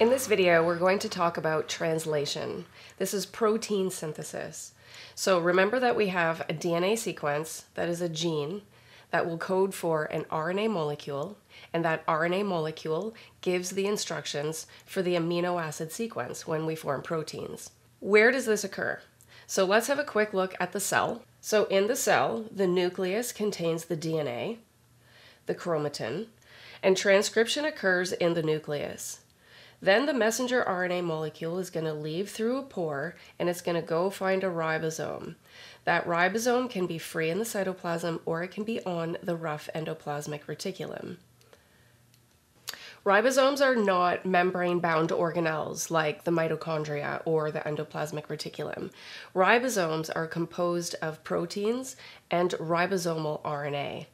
In this video, we're going to talk about translation. This is protein synthesis. So remember that we have a DNA sequence that is a gene that will code for an RNA molecule, and that RNA molecule gives the instructions for the amino acid sequence when we form proteins. Where does this occur? So let's have a quick look at the cell. So in the cell, the nucleus contains the DNA, the chromatin, and transcription occurs in the nucleus. Then the messenger RNA molecule is going to leave through a pore and it's going to go find a ribosome. That ribosome can be free in the cytoplasm or it can be on the rough endoplasmic reticulum. Ribosomes are not membrane bound organelles like the mitochondria or the endoplasmic reticulum. Ribosomes are composed of proteins and ribosomal RNA.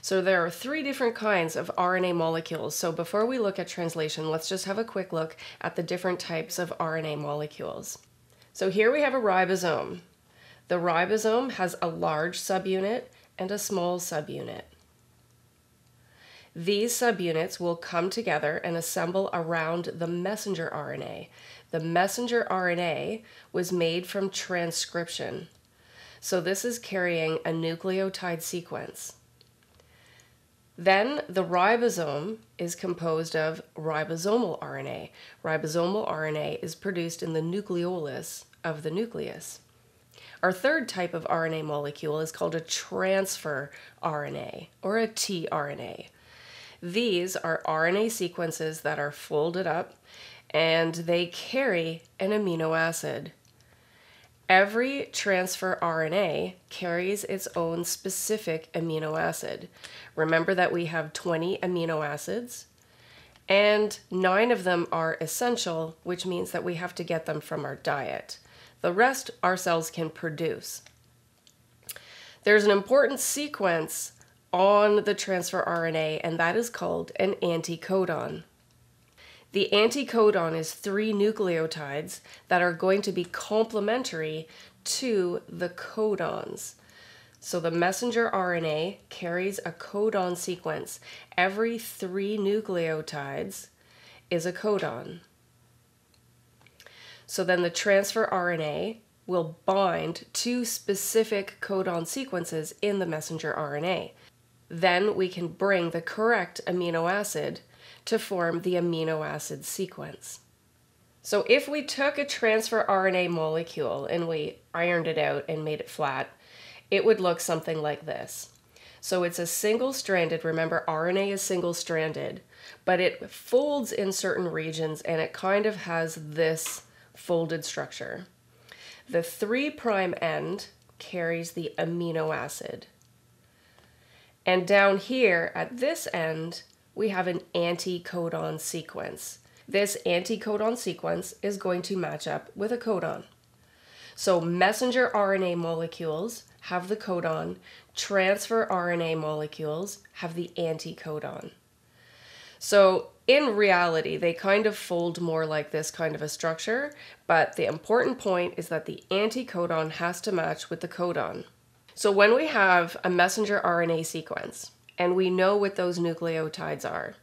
So there are three different kinds of RNA molecules. So before we look at translation, let's just have a quick look at the different types of RNA molecules. So here we have a ribosome. The ribosome has a large subunit and a small subunit. These subunits will come together and assemble around the messenger RNA. The messenger RNA was made from transcription. So this is carrying a nucleotide sequence. Then the ribosome is composed of ribosomal RNA. Ribosomal RNA is produced in the nucleolus of the nucleus. Our third type of RNA molecule is called a transfer RNA or a tRNA. These are RNA sequences that are folded up and they carry an amino acid. Every transfer RNA carries its own specific amino acid. Remember that we have 20 amino acids, and nine of them are essential, which means that we have to get them from our diet. The rest our cells can produce. There's an important sequence on the transfer RNA, and that is called an anticodon. The anticodon is three nucleotides that are going to be complementary to the codons. So the messenger RNA carries a codon sequence. Every three nucleotides is a codon. So then the transfer RNA will bind to specific codon sequences in the messenger RNA. Then we can bring the correct amino acid to form the amino acid sequence. So if we took a transfer RNA molecule and we ironed it out and made it flat, it would look something like this. So it's a single stranded, remember RNA is single stranded, but it folds in certain regions and it kind of has this folded structure. The 3' prime end carries the amino acid. And down here at this end, we have an anticodon sequence. This anticodon sequence is going to match up with a codon. So messenger RNA molecules have the codon, transfer RNA molecules have the anticodon. So in reality, they kind of fold more like this kind of a structure, but the important point is that the anticodon has to match with the codon. So when we have a messenger RNA sequence, and we know what those nucleotides are.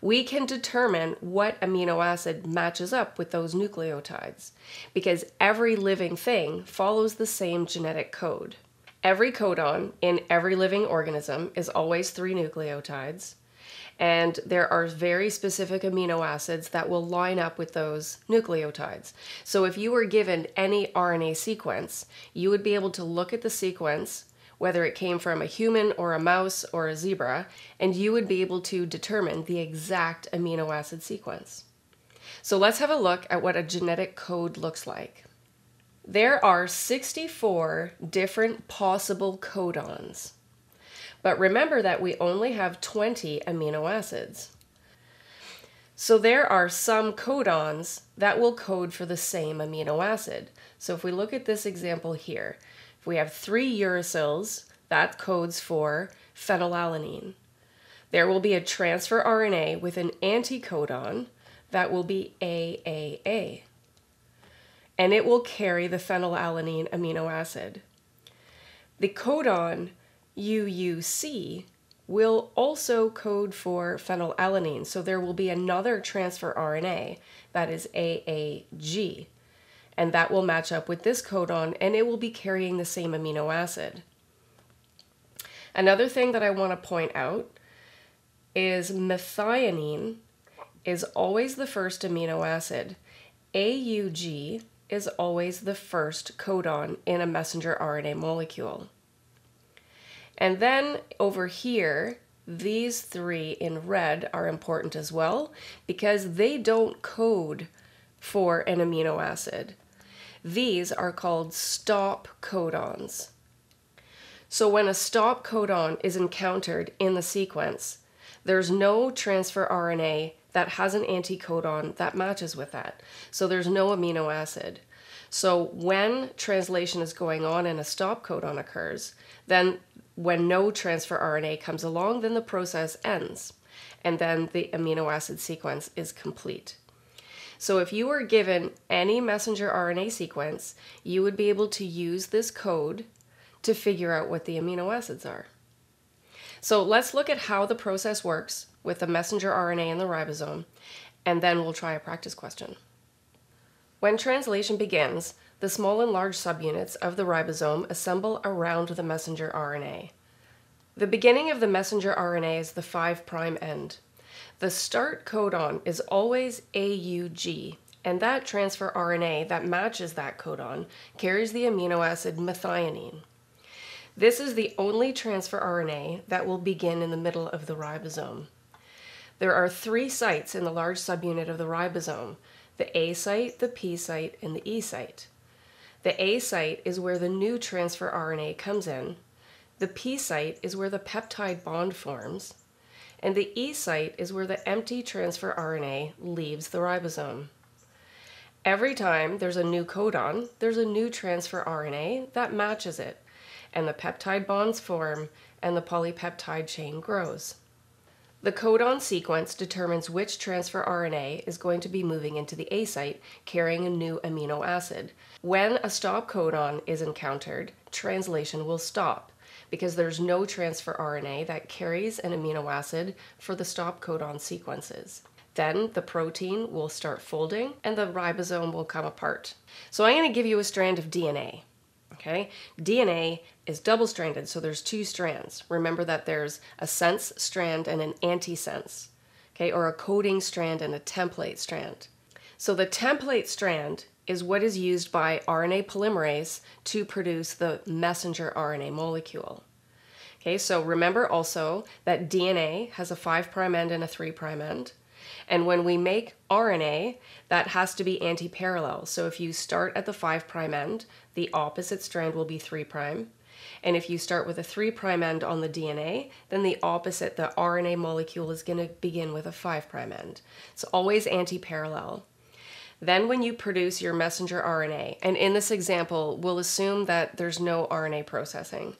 We can determine what amino acid matches up with those nucleotides because every living thing follows the same genetic code. Every codon in every living organism is always three nucleotides, and there are very specific amino acids that will line up with those nucleotides. So if you were given any RNA sequence, you would be able to look at the sequence whether it came from a human or a mouse or a zebra, and you would be able to determine the exact amino acid sequence. So let's have a look at what a genetic code looks like. There are 64 different possible codons, but remember that we only have 20 amino acids. So there are some codons that will code for the same amino acid. So if we look at this example here, we have three uracils, that codes for phenylalanine. There will be a transfer RNA with an anticodon that will be AAA. And it will carry the phenylalanine amino acid. The codon UUC will also code for phenylalanine. So there will be another transfer RNA that is AAG. And that will match up with this codon and it will be carrying the same amino acid. Another thing that I want to point out is methionine is always the first amino acid. AUG is always the first codon in a messenger RNA molecule. And then over here, these three in red are important as well because they don't code for an amino acid. These are called stop codons. So when a stop codon is encountered in the sequence, there's no transfer RNA that has an anticodon that matches with that. So there's no amino acid. So when translation is going on and a stop codon occurs, then when no transfer RNA comes along, then the process ends and then the amino acid sequence is complete. So if you were given any messenger RNA sequence, you would be able to use this code to figure out what the amino acids are. So let's look at how the process works with the messenger RNA in the ribosome, and then we'll try a practice question. When translation begins, the small and large subunits of the ribosome assemble around the messenger RNA. The beginning of the messenger RNA is the 5' end. The start codon is always AUG, and that transfer RNA that matches that codon carries the amino acid methionine. This is the only transfer RNA that will begin in the middle of the ribosome. There are three sites in the large subunit of the ribosome the A site, the P site, and the E site. The A site is where the new transfer RNA comes in. The P site is where the peptide bond forms. And the E site is where the empty transfer RNA leaves the ribosome. Every time there's a new codon, there's a new transfer RNA that matches it, and the peptide bonds form and the polypeptide chain grows. The codon sequence determines which transfer RNA is going to be moving into the A site carrying a new amino acid. When a stop codon is encountered, translation will stop because there's no transfer RNA that carries an amino acid for the stop codon sequences. Then the protein will start folding and the ribosome will come apart. So I'm going to give you a strand of DNA. Okay, DNA is double stranded, so there's two strands. Remember that there's a sense strand and an antisense, okay, or a coding strand and a template strand. So the template strand is what is used by RNA polymerase to produce the messenger RNA molecule. Okay, so remember also that DNA has a 5' end and a 3' end. And when we make RNA, that has to be anti-parallel. So if you start at the 5' end, the opposite strand will be 3'. And if you start with a 3' end on the DNA, then the opposite, the RNA molecule, is going to begin with a 5' end. It's always anti-parallel. Then when you produce your messenger RNA, and in this example, we'll assume that there's no RNA processing.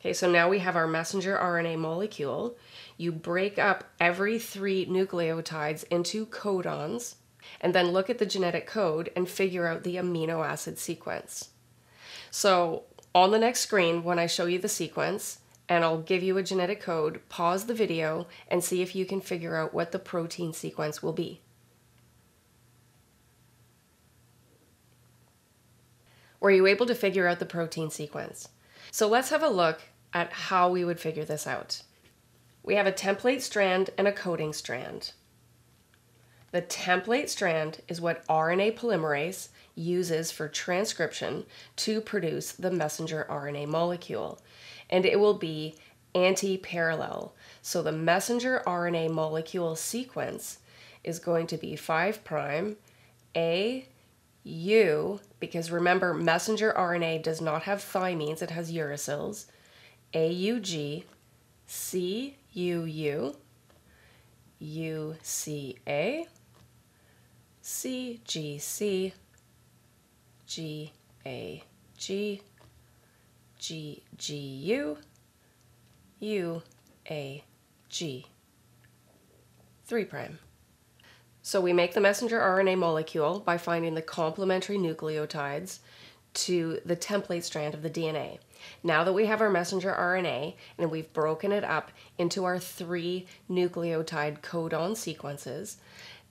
Okay, so now we have our messenger RNA molecule. You break up every three nucleotides into codons, and then look at the genetic code and figure out the amino acid sequence. So on the next screen, when I show you the sequence, and I'll give you a genetic code, pause the video and see if you can figure out what the protein sequence will be. Were you able to figure out the protein sequence? So let's have a look at how we would figure this out. We have a template strand and a coding strand. The template strand is what RNA polymerase uses for transcription to produce the messenger RNA molecule, and it will be anti-parallel. So the messenger RNA molecule sequence is going to be 5 prime A U, because remember, messenger RNA does not have thymines, it has uracils. AUG, CUU, UCA, CGC, GAG, GGU, UAG. 3 prime. So we make the messenger RNA molecule by finding the complementary nucleotides to the template strand of the DNA. Now that we have our messenger RNA and we've broken it up into our three nucleotide codon sequences,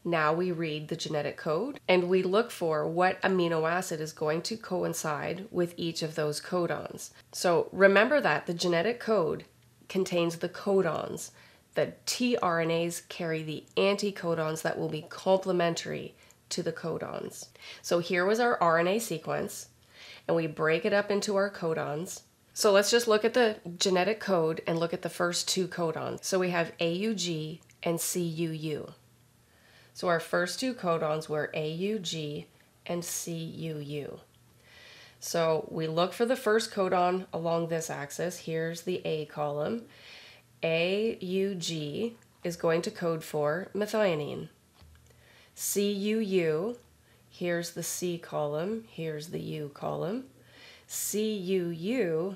now we read the genetic code and we look for what amino acid is going to coincide with each of those codons. So remember that the genetic code contains the codons. The tRNAs carry the anticodons that will be complementary to the codons. So here was our RNA sequence, and we break it up into our codons. So let's just look at the genetic code and look at the first two codons. So we have AUG and CUU. So our first two codons were AUG and CUU. So we look for the first codon along this axis. Here's the A column. AUG is going to code for methionine. CUU, here's the C column, here's the U column. CUU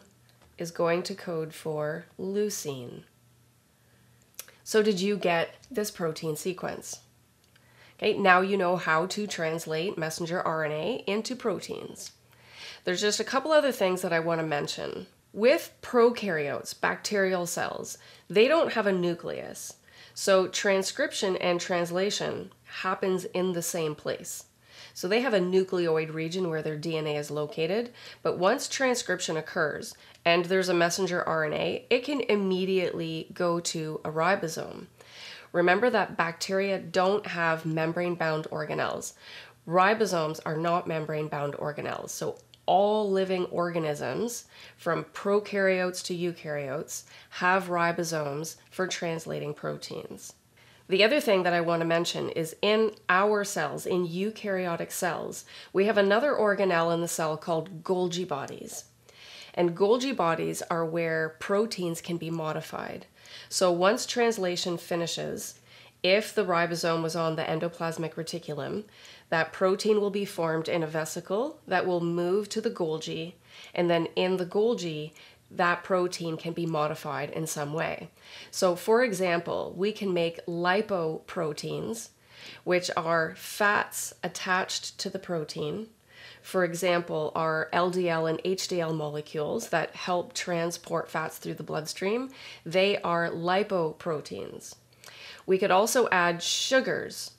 is going to code for leucine. So did you get this protein sequence? Okay, now you know how to translate messenger RNA into proteins. There's just a couple other things that I want to mention. With prokaryotes, bacterial cells, they don't have a nucleus. So transcription and translation happens in the same place. So they have a nucleoid region where their DNA is located, but once transcription occurs and there's a messenger RNA, it can immediately go to a ribosome. Remember that bacteria don't have membrane bound organelles. Ribosomes are not membrane bound organelles. So all living organisms, from prokaryotes to eukaryotes, have ribosomes for translating proteins. The other thing that I want to mention is in our cells, in eukaryotic cells, we have another organelle in the cell called Golgi bodies. And Golgi bodies are where proteins can be modified. So once translation finishes, if the ribosome was on the endoplasmic reticulum, that protein will be formed in a vesicle that will move to the Golgi, and then in the Golgi, that protein can be modified in some way. So, for example, we can make lipoproteins, which are fats attached to the protein. For example, our LDL and HDL molecules that help transport fats through the bloodstream, they are lipoproteins. We could also add sugars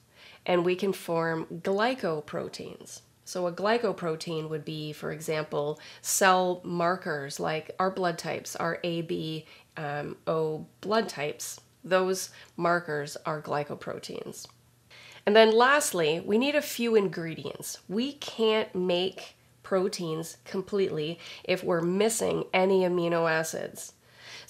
and we can form glycoproteins. So, a glycoprotein would be, for example, cell markers like our blood types, our A, B, um, O blood types. Those markers are glycoproteins. And then lastly, we need a few ingredients. We can't make proteins completely if we're missing any amino acids.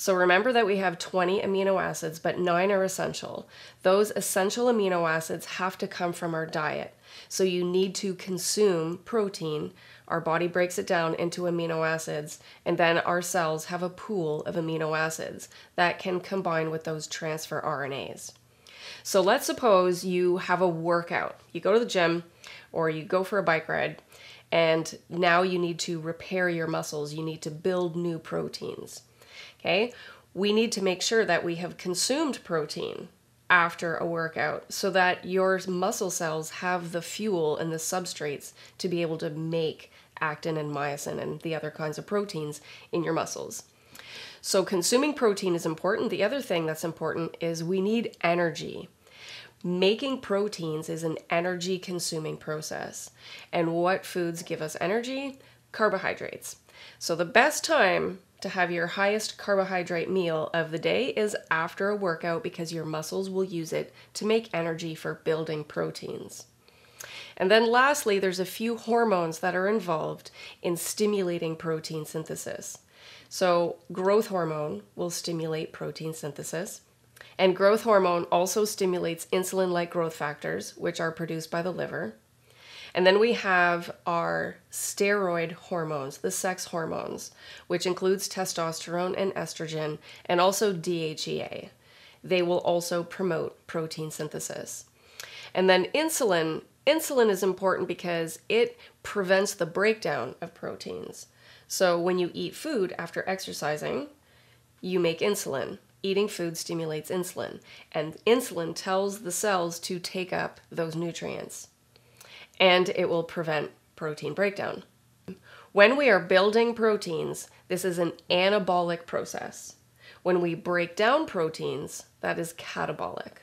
So remember that we have 20 amino acids, but nine are essential. Those essential amino acids have to come from our diet. So you need to consume protein. Our body breaks it down into amino acids, and then our cells have a pool of amino acids that can combine with those transfer RNAs. So let's suppose you have a workout. You go to the gym or you go for a bike ride, and now you need to repair your muscles. You need to build new proteins. Okay, we need to make sure that we have consumed protein after a workout so that your muscle cells have the fuel and the substrates to be able to make actin and myosin and the other kinds of proteins in your muscles. So, consuming protein is important. The other thing that's important is we need energy. Making proteins is an energy consuming process. And what foods give us energy? Carbohydrates. So, the best time to have your highest carbohydrate meal of the day is after a workout because your muscles will use it to make energy for building proteins. And then lastly, there's a few hormones that are involved in stimulating protein synthesis. So, growth hormone will stimulate protein synthesis. And growth hormone also stimulates insulin like growth factors, which are produced by the liver. And then we have our steroid hormones, the sex hormones, which includes testosterone and estrogen, and also DHEA. They will also promote protein synthesis. And then insulin. Insulin is important because it prevents the breakdown of proteins. So when you eat food after exercising, you make insulin. Eating food stimulates insulin, and insulin tells the cells to take up those nutrients and it will prevent protein breakdown. When we are building proteins, this is an anabolic process. When we break down proteins, that is catabolic.